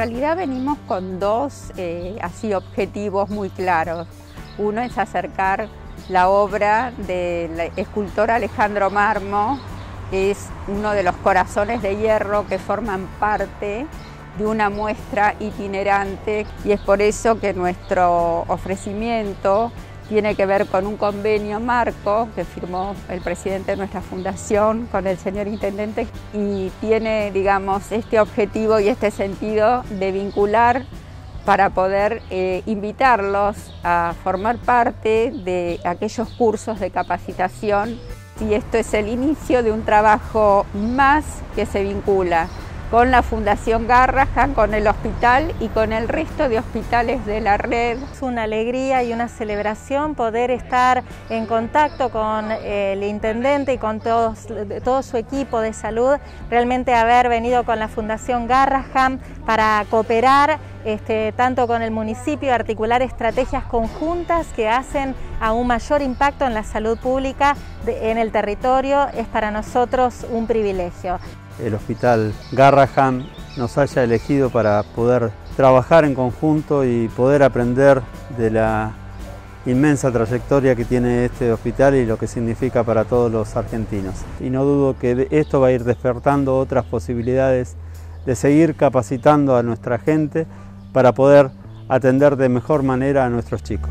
realidad venimos con dos eh, así objetivos muy claros. Uno es acercar la obra del escultor Alejandro Marmo, que es uno de los corazones de hierro que forman parte de una muestra itinerante y es por eso que nuestro ofrecimiento tiene que ver con un convenio marco que firmó el presidente de nuestra fundación con el señor intendente y tiene, digamos, este objetivo y este sentido de vincular para poder eh, invitarlos a formar parte de aquellos cursos de capacitación. Y esto es el inicio de un trabajo más que se vincula con la Fundación Garrahan, con el hospital y con el resto de hospitales de la red. Es una alegría y una celebración poder estar en contacto con el intendente y con todo su equipo de salud, realmente haber venido con la Fundación Garrahan para cooperar este, tanto con el municipio, articular estrategias conjuntas que hacen a un mayor impacto en la salud pública en el territorio, es para nosotros un privilegio el Hospital Garrahan nos haya elegido para poder trabajar en conjunto y poder aprender de la inmensa trayectoria que tiene este hospital y lo que significa para todos los argentinos. Y no dudo que esto va a ir despertando otras posibilidades de seguir capacitando a nuestra gente para poder atender de mejor manera a nuestros chicos.